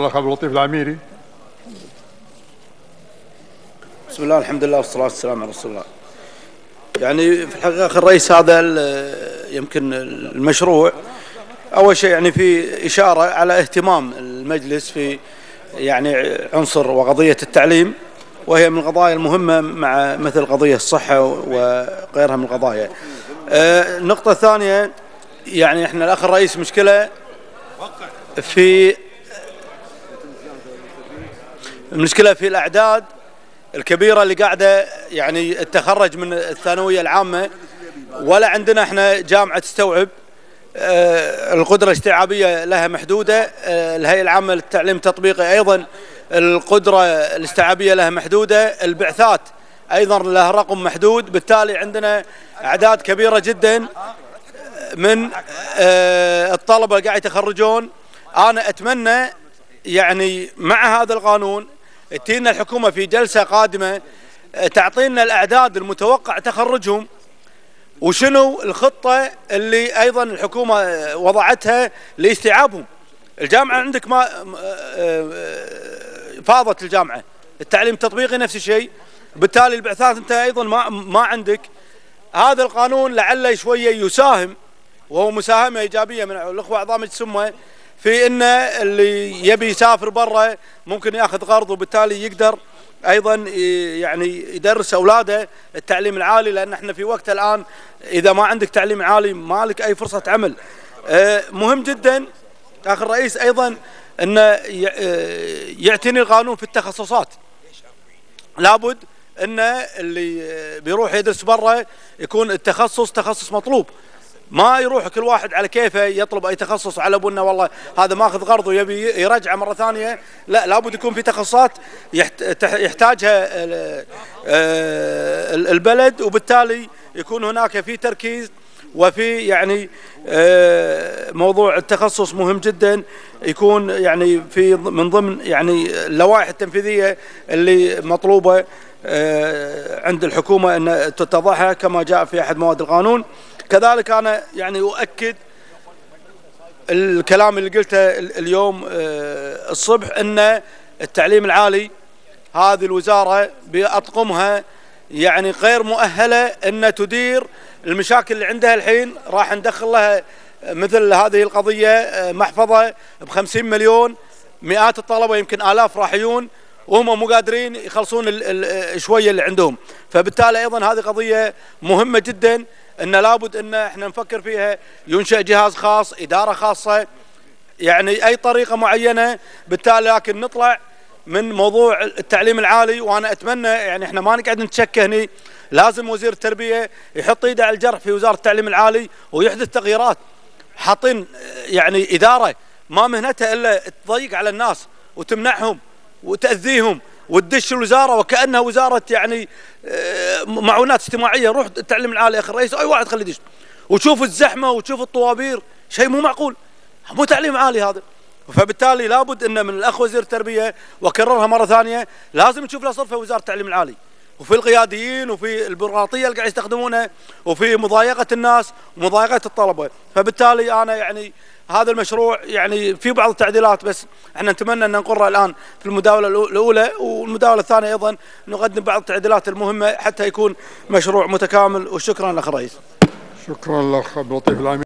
الاخ عبد اللطيف العميري. بسم الله الحمد لله والصلاة والسلام على رسول الله. يعني في الحقيقة أخي الرئيس هذا يمكن المشروع. أول شيء يعني في إشارة على اهتمام المجلس في يعني عنصر وقضية التعليم وهي من القضايا المهمة مع مثل قضية الصحة وغيرها من القضايا. آه، النقطة الثانية يعني إحنا الأخ الرئيس مشكلة في المشكلة في الأعداد الكبيرة اللي قاعدة يعني تتخرج من الثانوية العامة ولا عندنا إحنا جامعة تستوعب آه، القدرة الاستيعابية لها محدودة آه، الهيئة العامة للتعليم التطبيقي أيضا القدرة الاستيعابية لها محدودة البعثات أيضا لها رقم محدود بالتالي عندنا أعداد كبيرة جدا من آه، الطلبة قاعد يتخرجون. أنا أتمنى يعني مع هذا القانون تينا الحكومة في جلسة قادمة آه، تعطينا الأعداد المتوقع تخرجهم. وشنو الخطة اللي أيضا الحكومة آه، وضعتها لاستيعابهم؟ الجامعة عندك ما آه، فاضت الجامعة. التعليم التطبيقي نفس الشيء. بالتالي البعثات أنت أيضا ما ما عندك. هذا القانون لعله شوية يساهم وهو مساهمة إيجابية من الأخوة أعضاء مجلس في أن اللي يبي يسافر برا ممكن ياخذ قرض وبالتالي يقدر أيضا ي- يعني يدرس أولاده التعليم العالي لأن إحنا في وقت الآن إذا ما عندك تعليم عالي ما لك أي فرصة عمل. آه، مهم جدا أخي الرئيس أيضا أن يعتني القانون في التخصصات. لابد إن اللي بيروح يدرس برا يكون التخصص تخصص مطلوب. ما يروح كل واحد على كيفه يطلب أي تخصص على أبونا والله هذا ماخذ قرض ويبي يرجعه مرة ثانية. لا لابد يكون في تخصصات يحتاجها ال- البلد وبالتالي يكون هناك في تركيز وفي يعني آه، موضوع التخصص مهم جدا. يكون يعني في من ضمن يعني اللوائح التنفيذية اللي مطلوبة آه، عند الحكومة أن تتضعها كما جاء في أحد مواد القانون. كذلك أنا يعني أؤكد الكلام اللي قلته ال- اليوم آه، الصبح أن التعليم العالي هذه الوزارة بأطقمها يعني غير مؤهلة أن تدير المشاكل اللي عندها الحين. راح ندخل لها مثل هذه القضية آه، محفظة ب 50 مليون. مئات الطلبة يمكن آلاف راح يجون. وهم مو قادرين يخلصون شوية اللي عندهم. فبالتالي أيضا هذه قضية مهمة جدا إن لابد إن إحنا نفكر فيها. ينشأ جهاز خاص إدارة خاصة يعني أي طريقة معينة. بالتالي لكن نطلع من موضوع التعليم العالي وأنا أتمنى يعني إحنا ما نقعد نتشكى هني. لازم وزير التربية يحط إيده على الجرح في وزارة التعليم العالي ويحدث تغييرات. حاطين يعني إدارة ما مهنتها إلا تضيق على الناس وتمنعهم وتأذيهم. وتدش الوزارة وكأنها وزارة يعني آه، معونات اجتماعية. روح التعليم العالي يا أخي الرئيس أي واحد خليه يدش. وتشوف الزحمة وتشوف الطوابير شيء مو معقول. مو تعليم عالي هذا. فبالتالي لابد إن من الأخ وزير التربية وأكررها مرة ثانية لازم نشوف له صرفة وزارة التعليم العالي. وفي القياديين وفي البيروقراطية اللي قاعد يستخدمونها وفي مضايقة الناس ومضايقة الطلبة. فبالتالي أنا يعني هذا المشروع يعني في بعض التعديلات بس إحنا نتمنى أن نقرها الآن في المداولة الأولى والمداولة الثانية أيضا نقدم بعض التعديلات المهمة حتى يكون مشروع متكامل. وشكرا الاخ الرئيس شكرا الاخ عبد اللطيف العميري